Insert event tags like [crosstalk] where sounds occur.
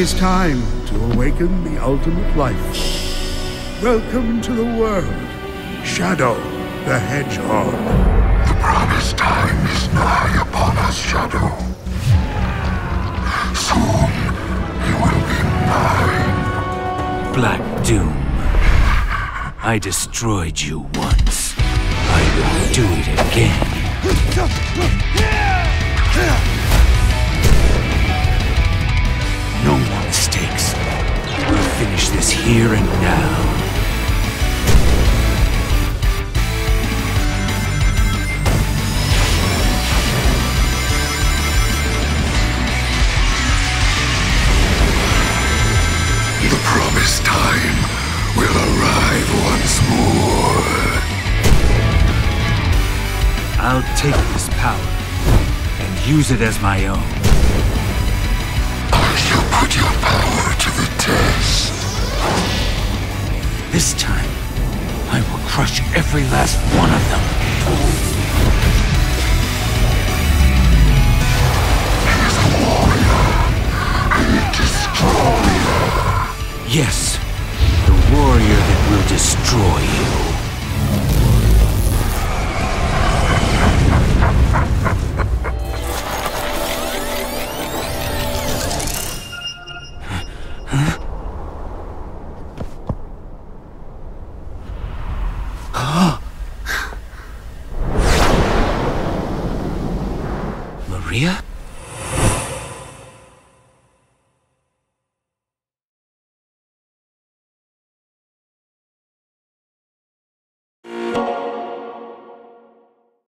is time to awaken the ultimate life. Welcome to the world, Shadow the Hedgehog. The promised time is nigh upon us, Shadow. Soon you will be mine. Black Doom. I destroyed you once. I will do it again. [laughs] here and now. The promised time will arrive once more. I'll take this power and use it as my own. This time, I will crush every last one of them. Yes, the warrior that will destroy you. Maria?